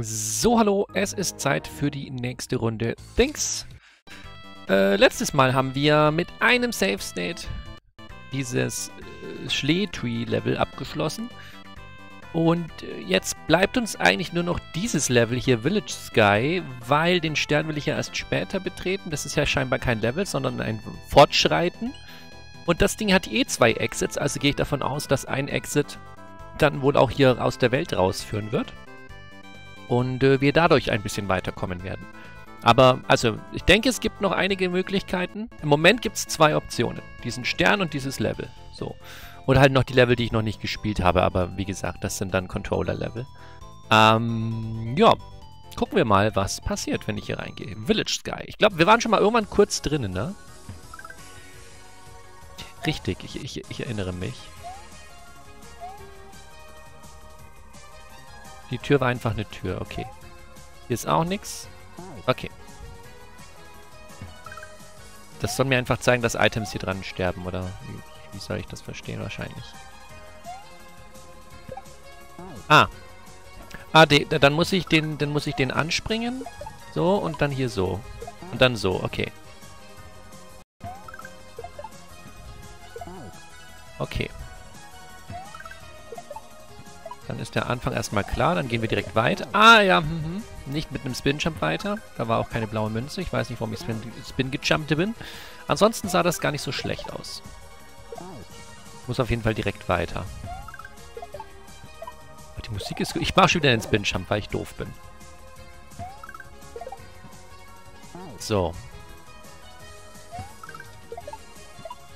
So, hallo, es ist Zeit für die nächste Runde Things. Äh, letztes Mal haben wir mit einem Save State dieses äh, Schleetree-Level abgeschlossen. Und äh, jetzt bleibt uns eigentlich nur noch dieses Level hier, Village Sky, weil den Stern will ich ja erst später betreten. Das ist ja scheinbar kein Level, sondern ein Fortschreiten. Und das Ding hat eh zwei Exits, also gehe ich davon aus, dass ein Exit dann wohl auch hier aus der Welt rausführen wird und äh, wir dadurch ein bisschen weiterkommen werden. Aber, also, ich denke, es gibt noch einige Möglichkeiten. Im Moment gibt es zwei Optionen. Diesen Stern und dieses Level. So. Oder halt noch die Level, die ich noch nicht gespielt habe. Aber wie gesagt, das sind dann Controller-Level. Ähm, ja. Gucken wir mal, was passiert, wenn ich hier reingehe. Village Sky. Ich glaube, wir waren schon mal irgendwann kurz drinnen, ne? Richtig, ich, ich, ich erinnere mich. Die Tür war einfach eine Tür, okay. Hier ist auch nichts. Okay. Das soll mir einfach zeigen, dass Items hier dran sterben, oder wie, wie soll ich das verstehen? Wahrscheinlich. Ah. Ah, de, dann muss ich den, dann muss ich den anspringen. So, und dann hier so. Und dann so, okay. Okay. Ist der Anfang erstmal klar, dann gehen wir direkt weiter. Ah, ja, mhm. nicht mit einem Spin-Jump weiter. Da war auch keine blaue Münze. Ich weiß nicht, warum ich Spin, Spin gejumpt bin. Ansonsten sah das gar nicht so schlecht aus. Muss auf jeden Fall direkt weiter. Die Musik ist gut. Ich mache schon wieder den Spin-Jump, weil ich doof bin. So.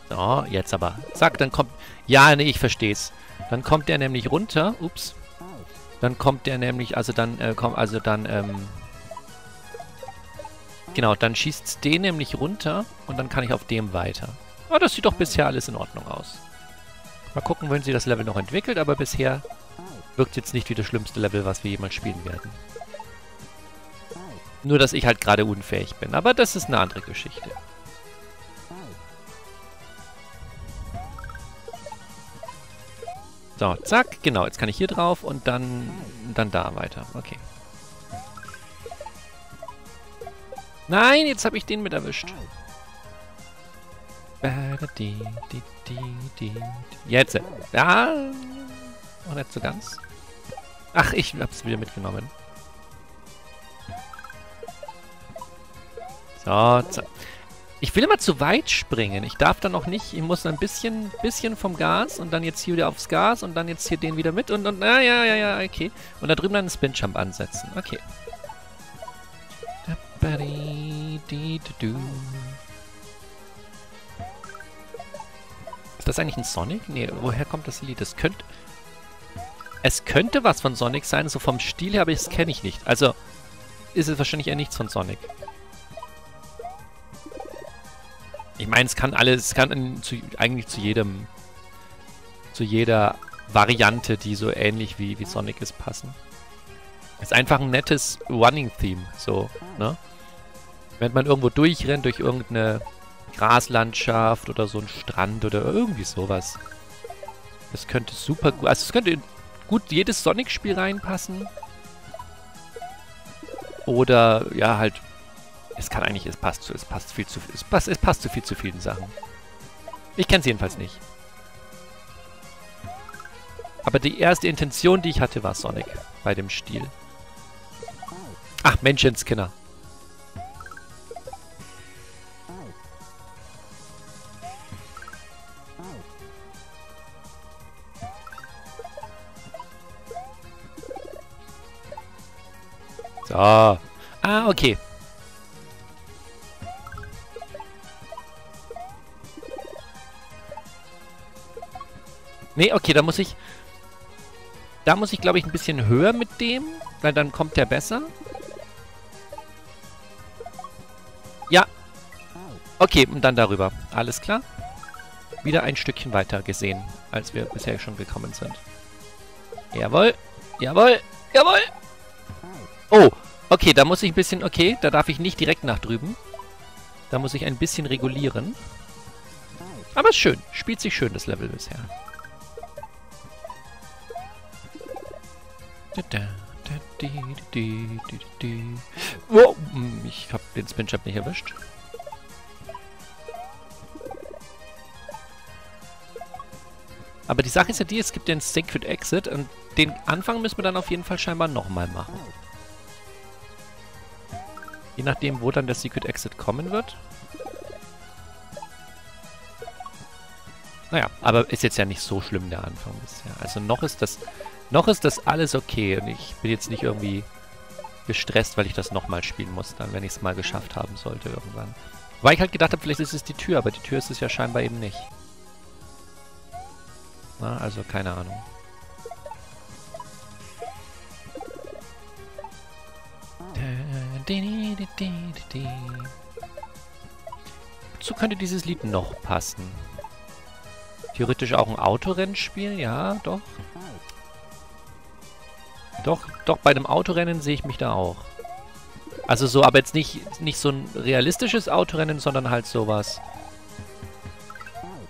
So, jetzt aber. Zack, dann kommt... Ja, nee, ich versteh's. Dann kommt der nämlich runter. Ups. Dann kommt der nämlich, also dann, äh, kommt, also dann, ähm... Genau, dann schießt den nämlich runter und dann kann ich auf dem weiter. Oh, das sieht doch bisher alles in Ordnung aus. Mal gucken, wenn sie das Level noch entwickelt, aber bisher wirkt jetzt nicht wie das schlimmste Level, was wir jemals spielen werden. Nur, dass ich halt gerade unfähig bin. Aber das ist eine andere Geschichte. So, zack, genau. Jetzt kann ich hier drauf und dann, dann da weiter. Okay. Nein, jetzt habe ich den mit erwischt. Jetzt. Ja. Noch nicht so ganz. Ach, ich hab's wieder mitgenommen. So, zack. Ich will immer zu weit springen. Ich darf dann noch nicht. Ich muss ein bisschen, bisschen vom Gas und dann jetzt hier wieder aufs Gas und dann jetzt hier den wieder mit und, und ja, ja, ja, ja, okay. Und da drüben dann einen Spin-Jump ansetzen. Okay. Ist das eigentlich ein Sonic? Nee, woher kommt das Lied? Es könnte... Es könnte was von Sonic sein, so vom Stil her, aber das kenne ich nicht. Also ist es wahrscheinlich eher nichts von Sonic. Ich meine, es kann alles, es kann zu, eigentlich zu jedem, zu jeder Variante, die so ähnlich wie, wie Sonic ist, passen. Ist einfach ein nettes Running-Theme, so, ne? Wenn man irgendwo durchrennt, durch irgendeine Graslandschaft oder so ein Strand oder irgendwie sowas. Das könnte super gut, also es könnte gut jedes Sonic-Spiel reinpassen. Oder, ja, halt es kann eigentlich, es passt zu, es passt viel zu, es passt, es passt zu viel zu vielen Sachen. Ich kenne es jedenfalls nicht. Aber die erste Intention, die ich hatte, war Sonic bei dem Stil. Ach, Menschenskinner. So. Ah, okay. Nee, okay, da muss ich... Da muss ich, glaube ich, ein bisschen höher mit dem, weil dann kommt der besser. Ja. Okay, und dann darüber. Alles klar. Wieder ein Stückchen weiter gesehen, als wir bisher schon gekommen sind. Jawohl. Jawohl. Jawohl. Oh, okay, da muss ich ein bisschen... Okay, da darf ich nicht direkt nach drüben. Da muss ich ein bisschen regulieren. Aber ist schön. Spielt sich schön, das Level bisher. Oh, ich habe den Spin-Jump nicht erwischt. Aber die Sache ist ja die, es gibt den Sacred Exit und den Anfang müssen wir dann auf jeden Fall scheinbar nochmal machen. Je nachdem, wo dann der Secret Exit kommen wird. Naja, aber ist jetzt ja nicht so schlimm der Anfang bisher. Also noch ist das, noch ist das alles okay und ich bin jetzt nicht irgendwie gestresst, weil ich das nochmal spielen muss, dann, wenn ich es mal geschafft haben sollte irgendwann. Weil ich halt gedacht habe, vielleicht ist es die Tür, aber die Tür ist es ja scheinbar eben nicht. Na, also keine Ahnung. So könnte dieses Lied noch passen. Theoretisch auch ein Autorennspiel, ja, doch. Doch, doch, bei einem Autorennen sehe ich mich da auch. Also so, aber jetzt nicht, nicht so ein realistisches Autorennen, sondern halt sowas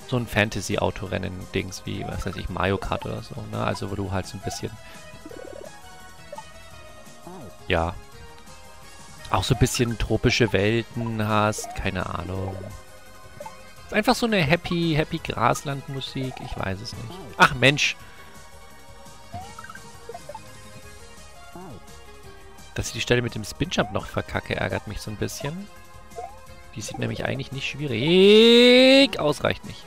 so ein Fantasy-Autorennen-Dings wie, was weiß ich, Mario Kart oder so, ne? Also wo du halt so ein bisschen... Ja. Auch so ein bisschen tropische Welten hast, keine Ahnung. Einfach so eine happy, happy Grasland-Musik, ich weiß es nicht. Ach Mensch! Dass ich die Stelle mit dem Spinjump noch verkacke, ärgert mich so ein bisschen. Die sieht nämlich eigentlich nicht schwierig aus, reicht nicht.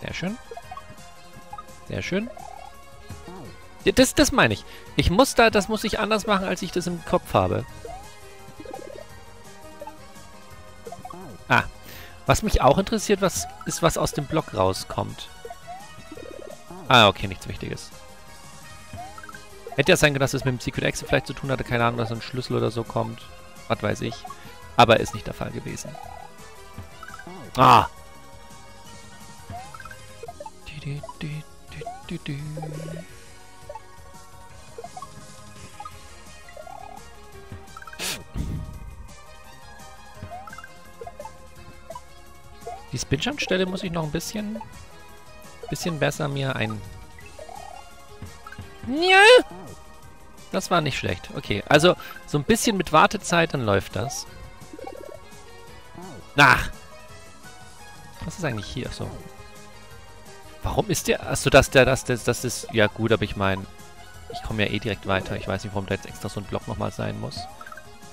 Sehr schön. Sehr schön. Das, das meine ich. Ich muss da, das muss ich anders machen, als ich das im Kopf habe. Ah. Was mich auch interessiert, was ist, was aus dem Block rauskommt. Ah, okay, nichts Wichtiges. Hätte ja sein können, dass es mit dem Secret Exit vielleicht zu tun hatte. Keine Ahnung, dass ein Schlüssel oder so kommt. Was weiß ich. Aber ist nicht der Fall gewesen. Ah! Die Spinjump-Stelle muss ich noch ein bisschen, bisschen besser mir ein... Ja! Das war nicht schlecht. Okay, also so ein bisschen mit Wartezeit, dann läuft das. Ach! Was ist eigentlich hier? So. Warum ist der... Achso, dass der, dass das, das ist... Ja gut, aber ich meine... Ich komme ja eh direkt weiter. Ich weiß nicht, warum da jetzt extra so ein Block nochmal sein muss.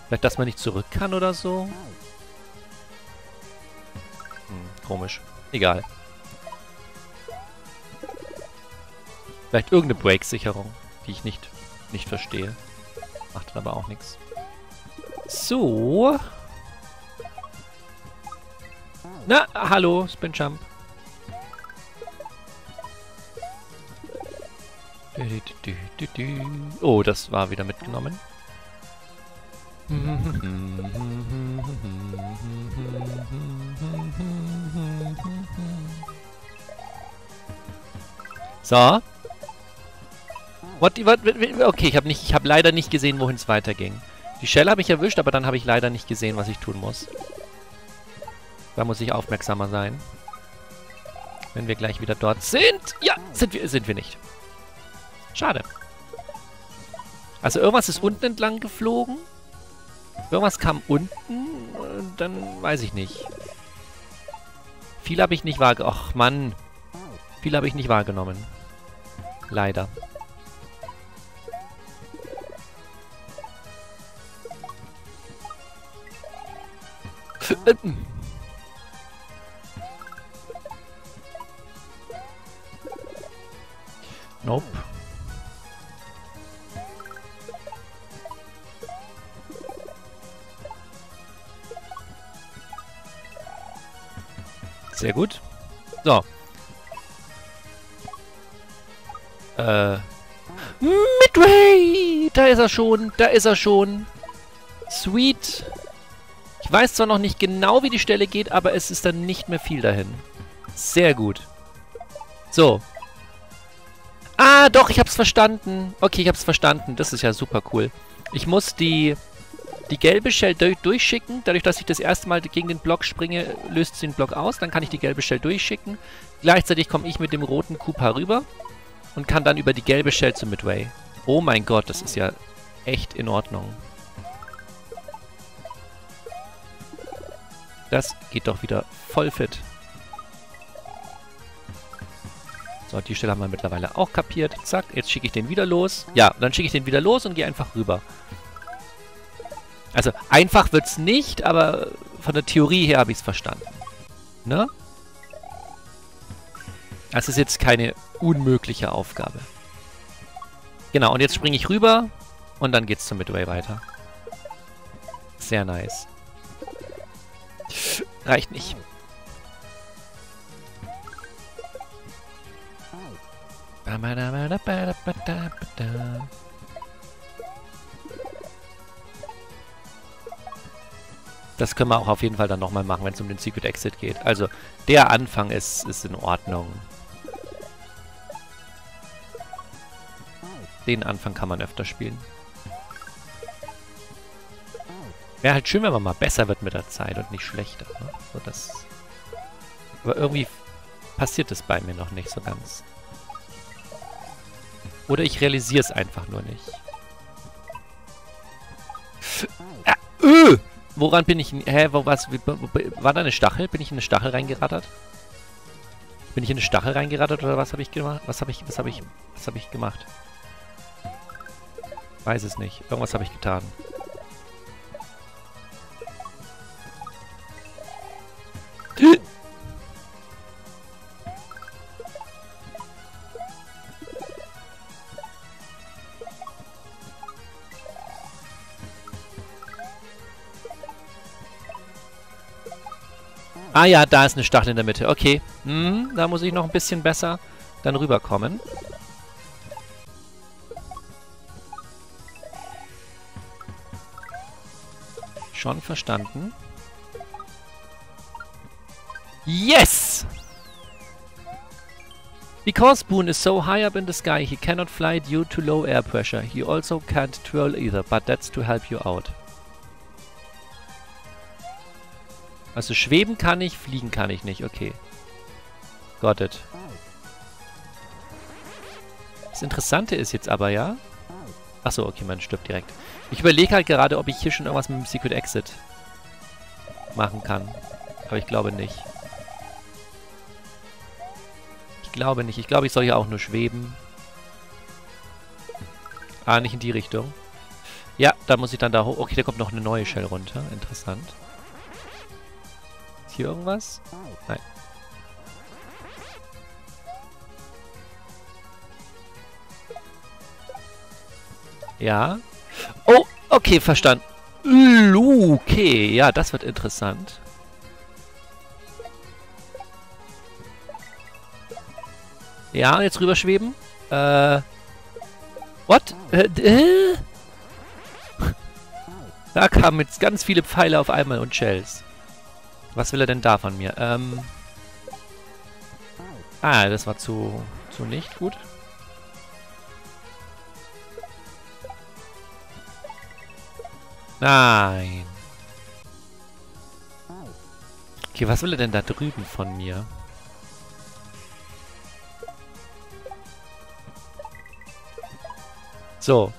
Vielleicht, dass man nicht zurück kann oder so? Hm, komisch. Egal. Vielleicht irgendeine Break-Sicherung, die ich nicht, nicht verstehe. Macht dann aber auch nichts. So. Na, hallo, Spin Jump. Oh, das war wieder mitgenommen. So. What, what, okay, ich habe nicht, ich habe leider nicht gesehen, wohin es weiterging. Die Shell habe ich erwischt, aber dann habe ich leider nicht gesehen, was ich tun muss. Da muss ich aufmerksamer sein. Wenn wir gleich wieder dort sind. Ja, sind wir, sind wir nicht. Schade. Also irgendwas ist unten entlang geflogen. Irgendwas kam unten. Dann weiß ich nicht. Viel habe ich nicht wahrgenommen. Ach, Mann. Viel habe ich nicht wahrgenommen. Leider. Nope. Sehr gut. So. Äh. Midway! Da ist er schon. Da ist er schon. Sweet. Weiß zwar noch nicht genau, wie die Stelle geht, aber es ist dann nicht mehr viel dahin. Sehr gut. So. Ah, doch, ich hab's verstanden. Okay, ich hab's verstanden. Das ist ja super cool. Ich muss die die gelbe Shell durch durchschicken. Dadurch, dass ich das erste Mal gegen den Block springe, löst sie den Block aus. Dann kann ich die gelbe Shell durchschicken. Gleichzeitig komme ich mit dem roten Koopa rüber und kann dann über die gelbe Shell zu Midway. Oh mein Gott, das ist ja echt in Ordnung. Das geht doch wieder voll fit. So, die Stelle haben wir mittlerweile auch kapiert. Zack, jetzt schicke ich den wieder los. Ja, dann schicke ich den wieder los und gehe einfach rüber. Also, einfach wird es nicht, aber von der Theorie her habe ich es verstanden. Ne? Das ist jetzt keine unmögliche Aufgabe. Genau, und jetzt springe ich rüber und dann geht's zum Midway weiter. Sehr nice. Reicht nicht. Das können wir auch auf jeden Fall dann nochmal machen, wenn es um den Secret Exit geht. Also, der Anfang ist, ist in Ordnung. Den Anfang kann man öfter spielen. Wäre halt schön, wenn man mal besser wird mit der Zeit und nicht schlechter. Ne? So das Aber irgendwie passiert es bei mir noch nicht so ganz. Oder ich realisiere es einfach nur nicht. Ah, öh! Woran bin ich... Hä, wo was? War da eine Stachel? Bin ich in eine Stachel reingerattert? Bin ich in eine Stachel reingerattert oder was habe ich gemacht? Was habe ich... Was habe ich... Was habe ich gemacht? Weiß es nicht. Irgendwas habe ich getan. Ah ja, da ist eine Stachel in der Mitte. Okay. Hm, da muss ich noch ein bisschen besser dann rüberkommen. Schon verstanden. Yes! Because Boone is so high up in the sky, he cannot fly due to low air pressure. He also can't twirl either, but that's to help you out. Also schweben kann ich, fliegen kann ich nicht. Okay. Got it. Das Interessante ist jetzt aber, ja... Achso, okay, man stirbt direkt. Ich überlege halt gerade, ob ich hier schon irgendwas mit dem Secret Exit machen kann. Aber ich glaube nicht. Glaube nicht. Ich glaube, ich soll hier auch nur schweben. Ah, nicht in die Richtung. Ja, da muss ich dann da hoch. Okay, da kommt noch eine neue Shell runter. Interessant. Ist hier irgendwas? Nein. Ja. Oh, okay, verstanden. Okay, ja, das wird interessant. Ja, jetzt rüberschweben. Äh. What? Äh, äh? Da kamen jetzt ganz viele Pfeile auf einmal und Shells. Was will er denn da von mir? Ähm. Ah, das war zu, zu nicht gut. Nein. Okay, was will er denn da drüben von mir? So.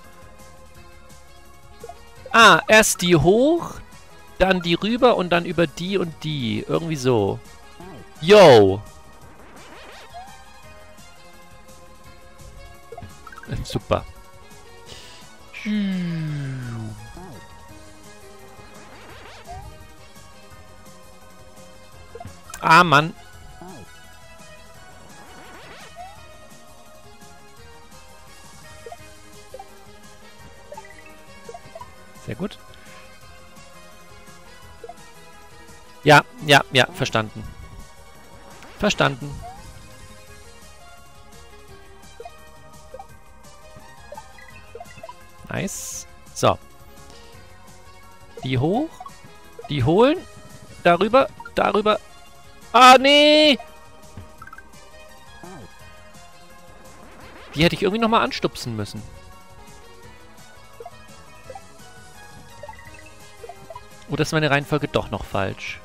Ah, erst die hoch, dann die rüber und dann über die und die. Irgendwie so. Yo! Super. Ah, Mann. Sehr gut. Ja, ja, ja, verstanden. Verstanden. Nice. So. Die hoch. Die holen. Darüber. Darüber. Ah, nee! Die hätte ich irgendwie nochmal anstupsen müssen. Oder ist meine Reihenfolge doch noch falsch?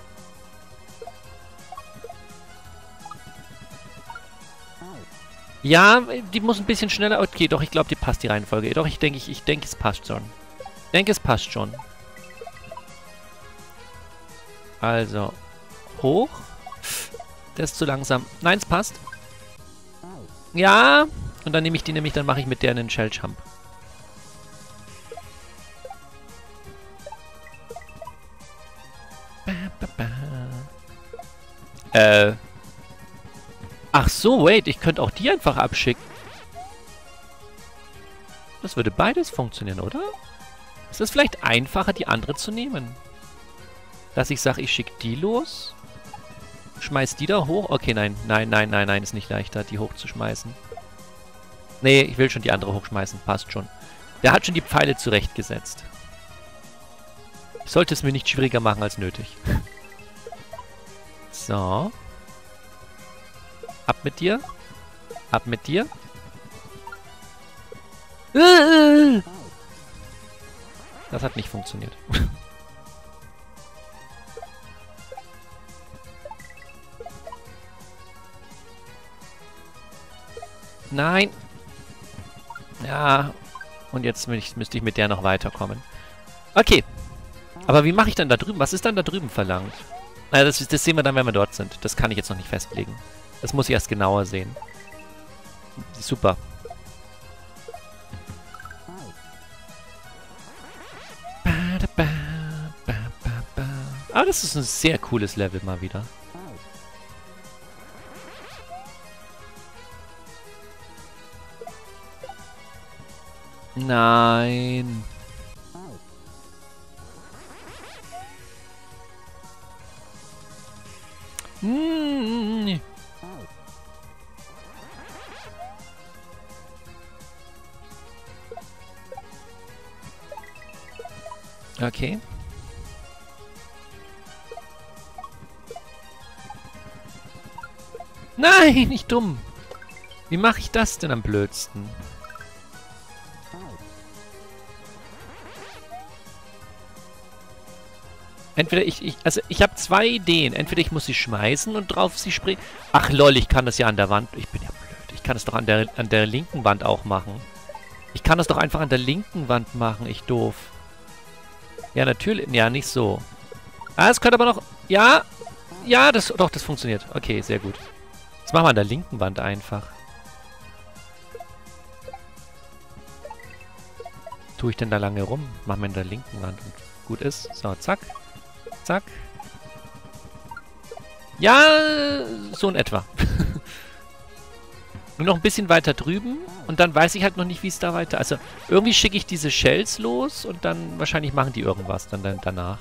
Ja, die muss ein bisschen schneller... Okay, doch, ich glaube, die passt, die Reihenfolge. Doch, ich denke, ich, ich denke, es passt schon. Ich denke, es passt schon. Also, hoch. Der ist zu langsam. Nein, es passt. Ja, und dann nehme ich die nämlich, dann mache ich mit der einen Shell Äh. Ach so, wait, ich könnte auch die einfach abschicken. Das würde beides funktionieren, oder? Ist es vielleicht einfacher, die andere zu nehmen? Dass ich sage, ich schicke die los? Schmeiß die da hoch? Okay, nein, nein, nein, nein, nein, ist nicht leichter, die hochzuschmeißen. Nee, ich will schon die andere hochschmeißen, passt schon. Der hat schon die Pfeile zurechtgesetzt. Ich sollte es mir nicht schwieriger machen als nötig. So. Ab mit dir. Ab mit dir. Das hat nicht funktioniert. Nein. Ja. Und jetzt müsste ich mit der noch weiterkommen. Okay. Aber wie mache ich dann da drüben? Was ist dann da drüben verlangt? Naja, das, das sehen wir dann, wenn wir dort sind. Das kann ich jetzt noch nicht festlegen. Das muss ich erst genauer sehen. Super. Ah, das ist ein sehr cooles Level mal wieder. Nein. Hm. Okay. Nein, nicht dumm. Wie mache ich das denn am blödsten? Entweder ich, ich also ich habe zwei Ideen. Entweder ich muss sie schmeißen und drauf sie springen. Ach lol, ich kann das ja an der Wand. Ich bin ja blöd. Ich kann es doch an der, an der linken Wand auch machen. Ich kann das doch einfach an der linken Wand machen. Ich doof. Ja, natürlich. Ja, nicht so. Ah, es könnte aber noch... Ja, ja, das, doch, das funktioniert. Okay, sehr gut. Das machen wir an der linken Wand einfach. Tue ich denn da lange rum? Machen wir an der linken Wand und gut ist. So, zack. Zack. Ja, so in etwa. Nur noch ein bisschen weiter drüben und dann weiß ich halt noch nicht, wie es da weiter... Also irgendwie schicke ich diese Shells los und dann wahrscheinlich machen die irgendwas dann, dann danach.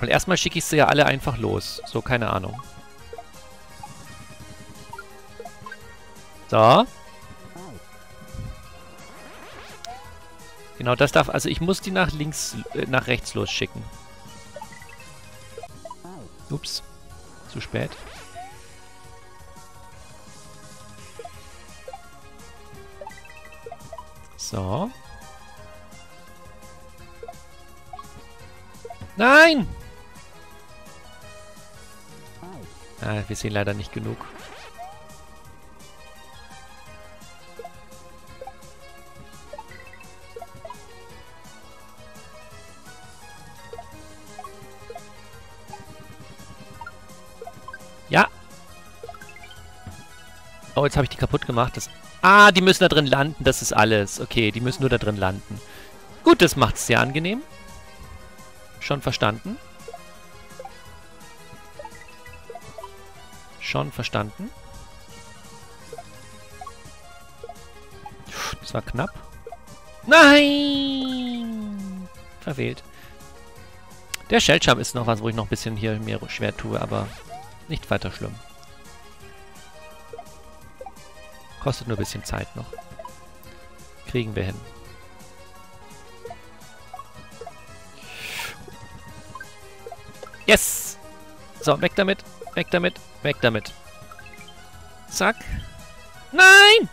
Weil erstmal schicke ich sie ja alle einfach los. So, keine Ahnung. So. Genau, das darf... Also ich muss die nach links, äh, nach rechts losschicken. Ups. Zu spät. So. Nein! Ah, wir sehen leider nicht genug. Oh, jetzt habe ich die kaputt gemacht. Das ah, die müssen da drin landen. Das ist alles. Okay, die müssen nur da drin landen. Gut, das macht es sehr angenehm. Schon verstanden. Schon verstanden. Das war knapp. Nein! Verwählt. Der Shellcharm ist noch was, wo ich noch ein bisschen hier mir schwer tue, aber nicht weiter schlimm. Kostet nur ein bisschen Zeit noch. Kriegen wir hin. Yes! So, weg damit, weg damit, weg damit. Zack. Nein!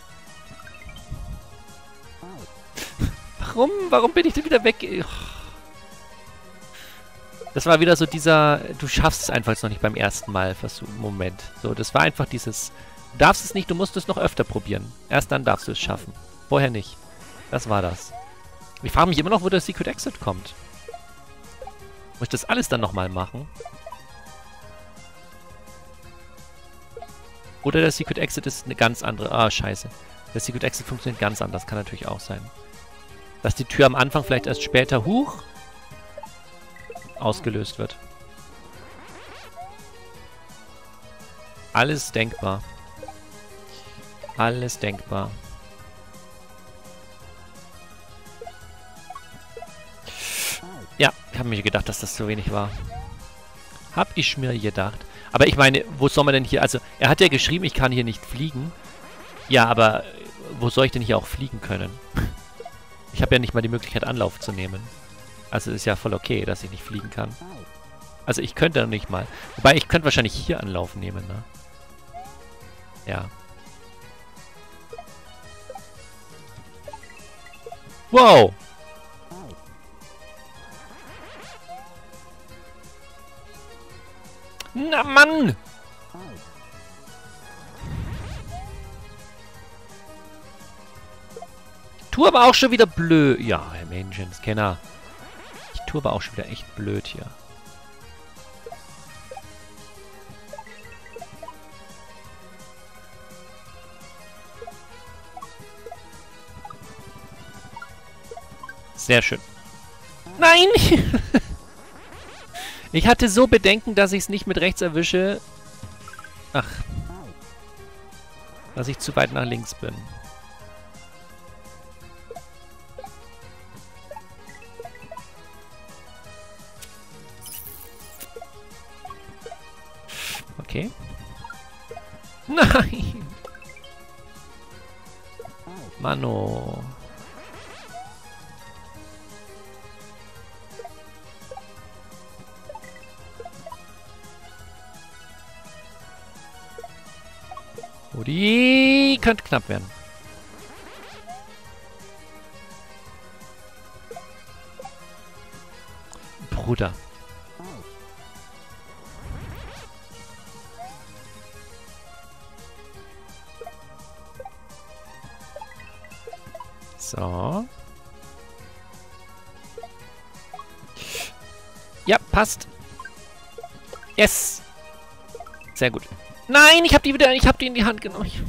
Warum? Warum bin ich denn wieder weg? Das war wieder so dieser, du schaffst es einfach noch nicht beim ersten Mal versuchen. Moment. So, das war einfach dieses, du darfst es nicht, du musst es noch öfter probieren. Erst dann darfst du es schaffen. Vorher nicht. Das war das. Ich frage mich immer noch, wo der Secret Exit kommt. Muss ich das alles dann nochmal machen? Oder der Secret Exit ist eine ganz andere... Ah, scheiße. Der Secret Exit funktioniert ganz anders. Kann natürlich auch sein. Dass die Tür am Anfang vielleicht erst später hoch ausgelöst wird. Alles denkbar. Alles denkbar. Ja, ich habe mir gedacht, dass das zu wenig war. Hab ich mir gedacht. Aber ich meine, wo soll man denn hier... Also, er hat ja geschrieben, ich kann hier nicht fliegen. Ja, aber wo soll ich denn hier auch fliegen können? Ich habe ja nicht mal die Möglichkeit, Anlauf zu nehmen. Also ist ja voll okay, dass ich nicht fliegen kann. Also ich könnte nicht mal. Wobei, ich könnte wahrscheinlich hier Anlauf nehmen, ne? Ja. Wow! Na Mann! Tu aber auch schon wieder blöd. Ja, Herr Menschenskenner. Ich tue aber auch schon wieder echt blöd hier. Sehr schön. Nein! ich hatte so Bedenken, dass ich es nicht mit rechts erwische. Ach. Dass ich zu weit nach links bin. Okay. Nein! Mano. Oh, die könnte knapp werden. Bruder. So. Ja, passt. Yes. Sehr gut. Nein, ich habe die wieder, ich habe die in die Hand genommen. Ich,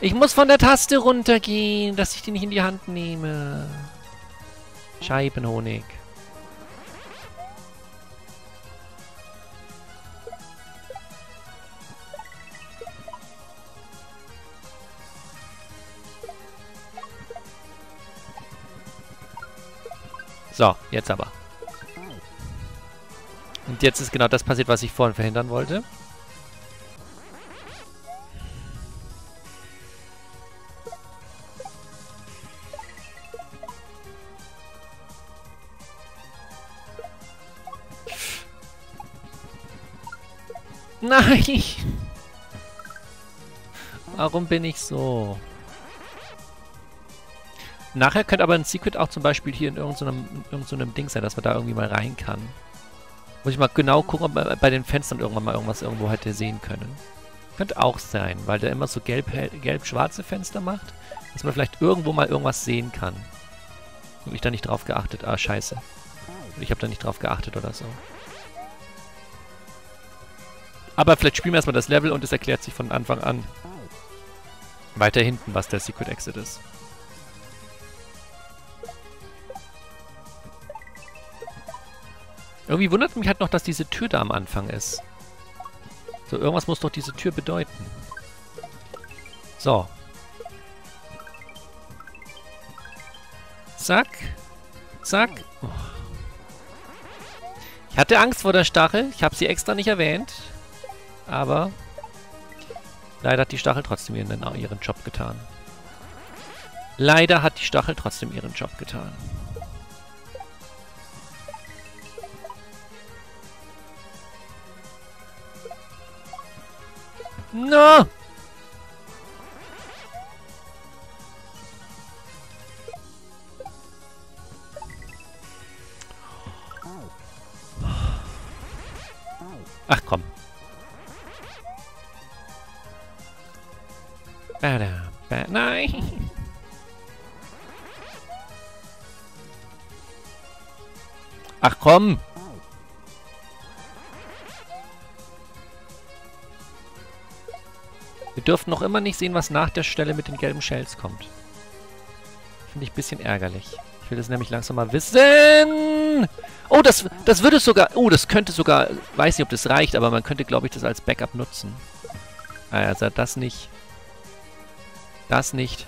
ich muss von der Taste runtergehen, dass ich die nicht in die Hand nehme. Scheibenhonig. So, jetzt aber. Und jetzt ist genau das passiert, was ich vorhin verhindern wollte. Nein! Warum bin ich so? Nachher könnte aber ein Secret auch zum Beispiel hier in irgendeinem, irgendeinem Ding sein, dass man da irgendwie mal rein kann. Muss ich mal genau gucken, ob man bei den Fenstern irgendwann mal irgendwas irgendwo hätte sehen können. Könnte auch sein, weil der immer so gelb-schwarze gelb Fenster macht, dass man vielleicht irgendwo mal irgendwas sehen kann. Und ich da nicht drauf geachtet. Ah, scheiße. Ich habe da nicht drauf geachtet oder so. Aber vielleicht spielen wir erstmal das Level und es erklärt sich von Anfang an weiter hinten, was der Secret Exit ist. Irgendwie wundert mich halt noch, dass diese Tür da am Anfang ist. So, irgendwas muss doch diese Tür bedeuten. So. Zack. Zack. Oh. Ich hatte Angst vor der Stachel. Ich habe sie extra nicht erwähnt. Aber leider hat die Stachel trotzdem ihren, ihren Job getan. Leider hat die Stachel trotzdem ihren Job getan. No! Ach komm. Bada, bada, nein! Ach komm! Wir dürfen noch immer nicht sehen, was nach der Stelle mit den gelben Shells kommt. Finde ich ein bisschen ärgerlich. Ich will das nämlich langsam mal wissen. Oh, das, das würde sogar... Oh, das könnte sogar... Weiß nicht, ob das reicht, aber man könnte, glaube ich, das als Backup nutzen. Also das nicht. Das nicht.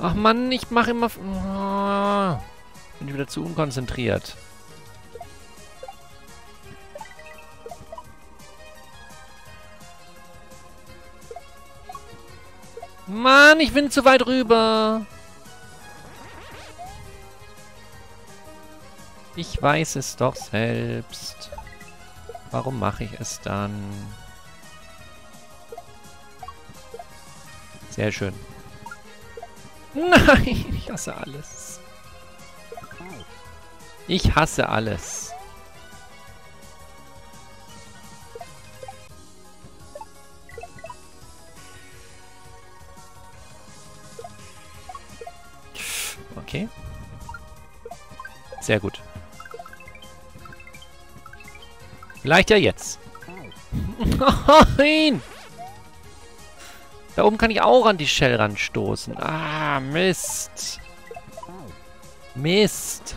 Ach Mann, ich mache immer... Oh, bin wieder zu unkonzentriert. Mann, ich bin zu weit rüber. Ich weiß es doch selbst. Warum mache ich es dann? Sehr schön. Nein, ich hasse alles. Ich hasse alles. Okay. Sehr gut. Vielleicht ja jetzt. Nein! Da oben kann ich auch an die Shell ranstoßen. Ah, Mist. Mist.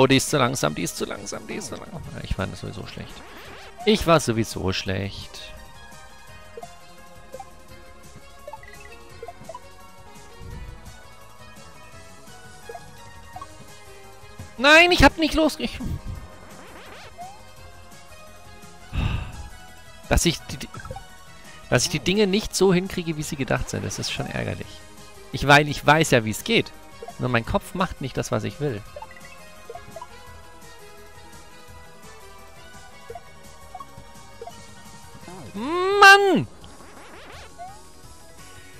Oh, die ist zu langsam, die ist zu langsam, die ist zu langsam. Ich war sowieso schlecht. Ich war sowieso schlecht. Nein, ich hab nicht losge... Dass ich die... Dass ich die Dinge nicht so hinkriege, wie sie gedacht sind, das ist schon ärgerlich. Ich, weil ich weiß ja, wie es geht. Nur mein Kopf macht nicht das, was ich will.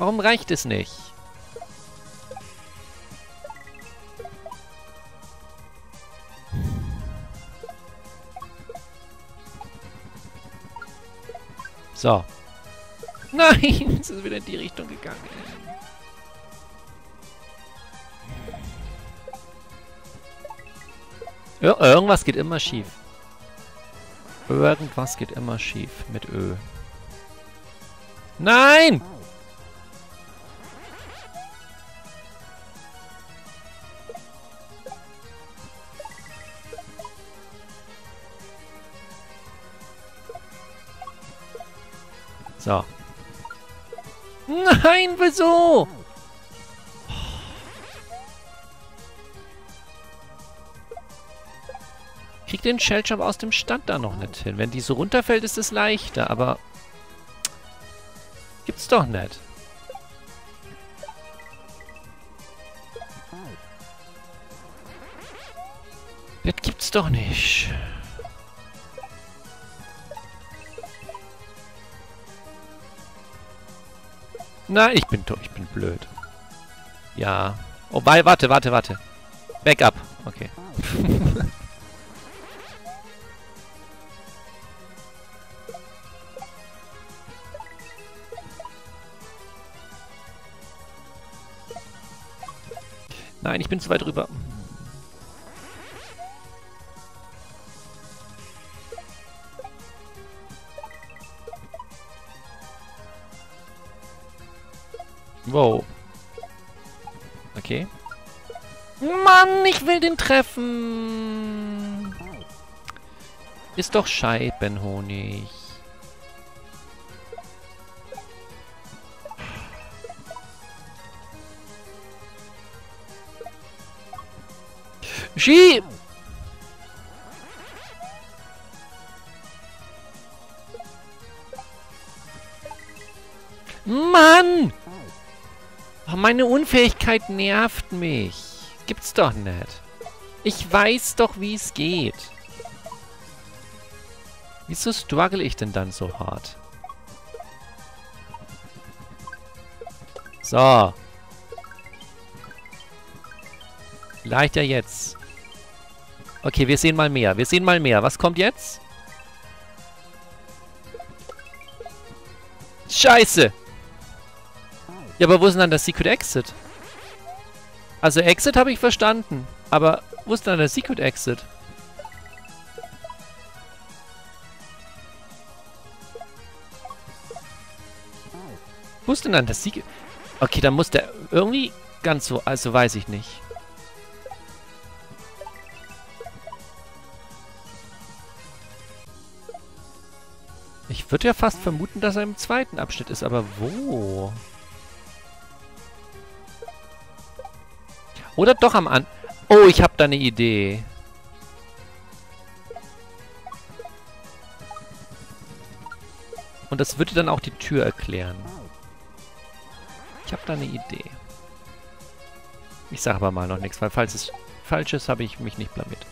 Warum reicht es nicht? So. Nein, es ist wieder in die Richtung gegangen. Ja, irgendwas geht immer schief. Irgendwas geht immer schief mit Ö. Nein! So. Nein, wieso? Krieg den Shelljump aus dem Stand da noch nicht hin. Wenn die so runterfällt, ist es leichter, aber... Gibt's doch nicht. Das gibt's doch nicht. Nein, ich bin ich bin blöd. Ja. Oh, warte, warte, warte. Backup. Okay. Nein, ich bin zu weit rüber. Will den treffen. Ist doch Scheibenhonig. Schieb! Mann! Meine Unfähigkeit nervt mich. Gibt's doch nicht. Ich weiß doch, wie es geht. Wieso struggle ich denn dann so hart? So. Leicht ja jetzt. Okay, wir sehen mal mehr. Wir sehen mal mehr. Was kommt jetzt? Scheiße! Ja, aber wo ist denn dann das Secret Exit? Also Exit habe ich verstanden. Aber wo ist denn der Secret Exit? Wo ist denn dann das Secret... Okay, dann muss der irgendwie ganz so... Also weiß ich nicht. Ich würde ja fast vermuten, dass er im zweiten Abschnitt ist, aber wo? Oder doch am An... Oh, ich habe da eine Idee. Und das würde dann auch die Tür erklären. Ich habe da eine Idee. Ich sage aber mal noch nichts, weil falls es falsch ist, habe ich mich nicht blamiert.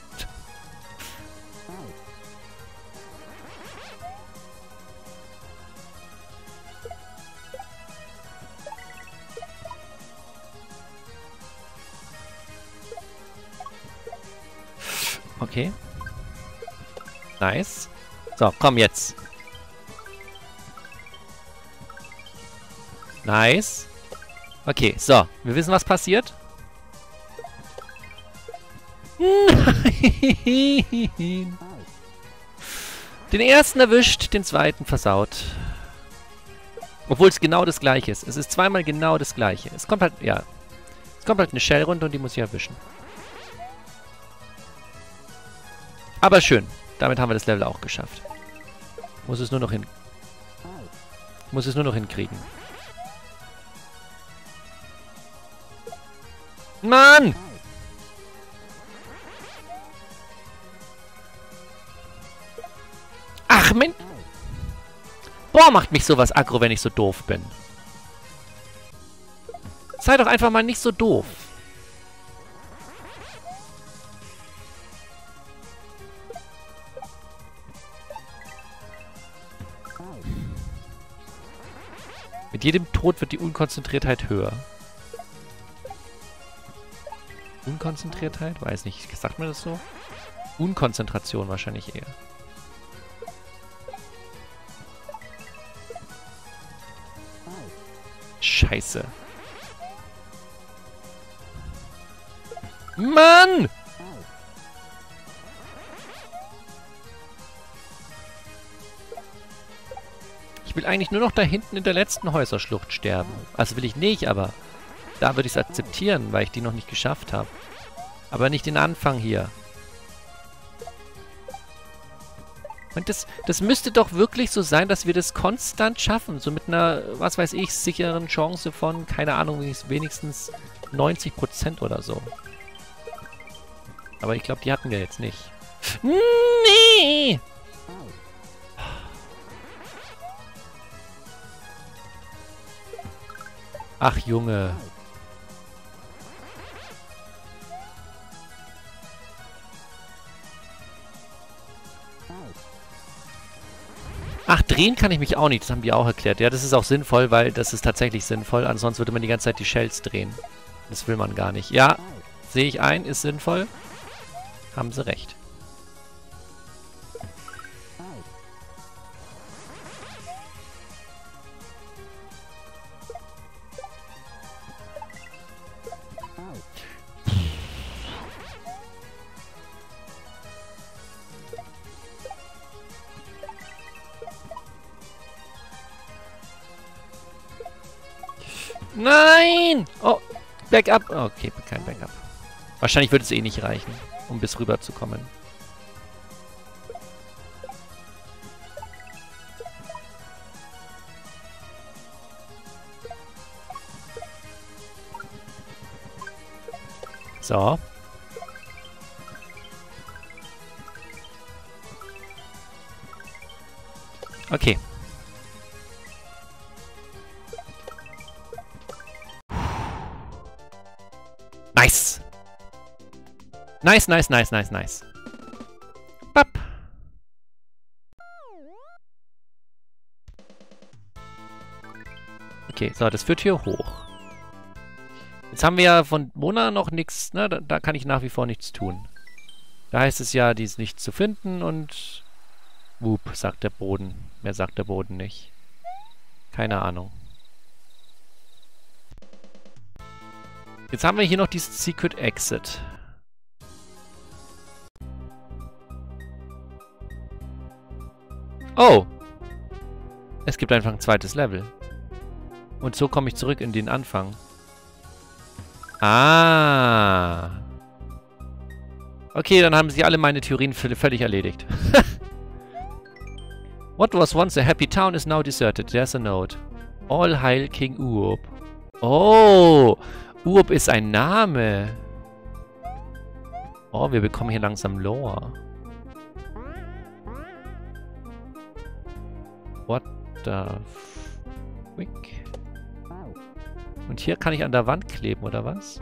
Okay. Nice. So, komm jetzt. Nice. Okay, so. Wir wissen, was passiert. Nein. Den ersten erwischt, den zweiten versaut. Obwohl es genau das gleiche ist. Es ist zweimal genau das gleiche. Es kommt halt, ja. Es kommt halt eine Shell runter und die muss ich erwischen. Aber schön. Damit haben wir das Level auch geschafft. Muss es nur noch hin... Muss es nur noch hinkriegen. Mann! Ach, Mensch! Boah, macht mich sowas aggro, wenn ich so doof bin. Sei doch einfach mal nicht so doof. Jedem Tod wird die Unkonzentriertheit höher. Unkonzentriertheit? Weiß nicht. Sagt man das so? Unkonzentration wahrscheinlich eher. Scheiße. Mann! Will eigentlich nur noch da hinten in der letzten Häuserschlucht sterben. Also will ich nicht, aber da würde ich es akzeptieren, weil ich die noch nicht geschafft habe. Aber nicht den Anfang hier. Und das, das müsste doch wirklich so sein, dass wir das konstant schaffen. So mit einer, was weiß ich, sicheren Chance von, keine Ahnung, wenigstens 90% oder so. Aber ich glaube, die hatten wir jetzt nicht. Nee! Ach, Junge. Ach, drehen kann ich mich auch nicht. Das haben die auch erklärt. Ja, das ist auch sinnvoll, weil das ist tatsächlich sinnvoll. Ansonsten würde man die ganze Zeit die Shells drehen. Das will man gar nicht. Ja, sehe ich ein, ist sinnvoll. Haben sie recht. Backup? Oh, okay, kein Backup. Wahrscheinlich wird es eh nicht reichen, um bis rüber zu kommen. So. Okay. Nice, nice, nice, nice, nice. Bap. Okay, so, das führt hier hoch. Jetzt haben wir ja von Mona noch nichts, ne? Da, da, kann ich nach wie vor nichts tun. Da heißt es ja, die ist nicht zu finden und... Whoop, sagt der Boden. Mehr sagt der Boden nicht. Keine Ahnung. Jetzt haben wir hier noch dieses Secret Exit. Oh! Es gibt einfach ein zweites Level. Und so komme ich zurück in den Anfang. Ah. Okay, dann haben sie alle meine Theorien völlig erledigt. What was once a happy town is now deserted. There's a note. All Heil King Uop. Oh, Uop ist ein Name. Oh, wir bekommen hier langsam Lore. What the frick? Und hier kann ich an der Wand kleben, oder was?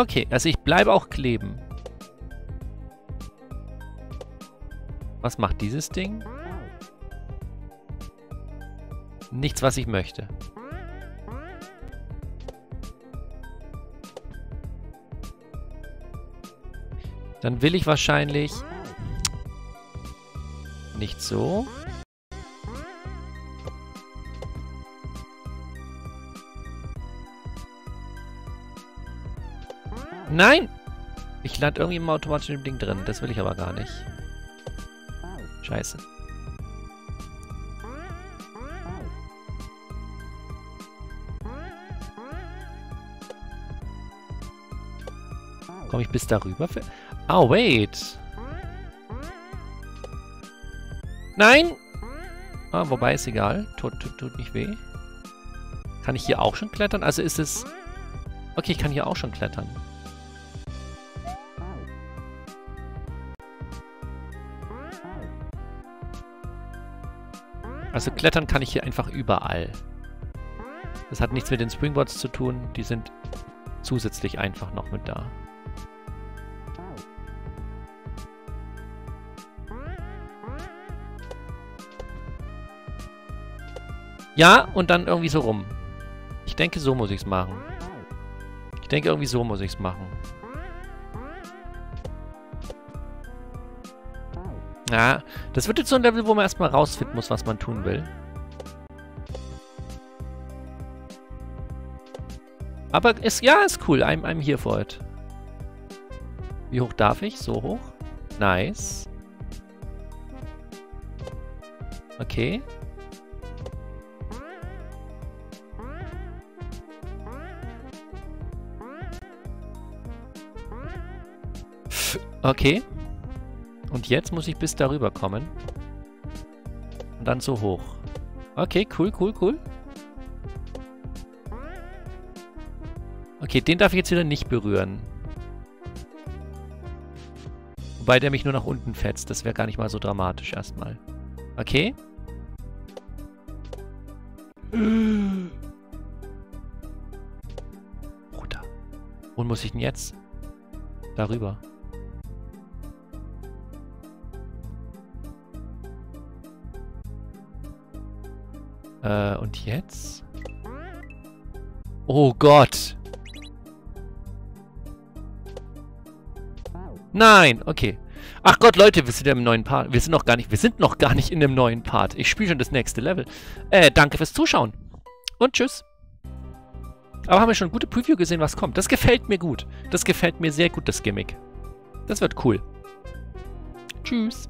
Okay. Also ich bleibe auch kleben. Was macht dieses Ding? Nichts, was ich möchte. Dann will ich wahrscheinlich... Nicht so. Nein! Ich lande irgendwie im automatischen Ding drin. Das will ich aber gar nicht. Scheiße. Komme ich bis darüber? Oh, wait. Nein! Ah, wobei ist egal. Tut, tut, tut nicht weh. Kann ich hier auch schon klettern? Also ist es... Okay, ich kann hier auch schon klettern. Also klettern kann ich hier einfach überall. Das hat nichts mit den Springboards zu tun. Die sind zusätzlich einfach noch mit da. Ja, und dann irgendwie so rum. Ich denke, so muss ich es machen. Ich denke, irgendwie so muss ich es machen. Ja, das wird jetzt so ein Level, wo man erstmal rausfinden muss, was man tun will. Aber ist, ja, ist cool. I'm, I'm here for it. Wie hoch darf ich? So hoch? Nice. Okay. Okay. Und jetzt muss ich bis darüber kommen. Und dann so hoch. Okay, cool, cool, cool. Okay, den darf ich jetzt wieder nicht berühren. Wobei der mich nur nach unten fetzt. Das wäre gar nicht mal so dramatisch erstmal. Okay. Bruder. Wo muss ich denn jetzt? Darüber. Äh, und jetzt? Oh Gott. Nein, okay. Ach Gott, Leute, wir sind ja im neuen Part. Wir sind noch gar nicht, wir sind noch gar nicht in dem neuen Part. Ich spiele schon das nächste Level. Äh, danke fürs Zuschauen. Und tschüss. Aber haben wir schon eine gute Preview gesehen, was kommt. Das gefällt mir gut. Das gefällt mir sehr gut, das Gimmick. Das wird cool. Tschüss.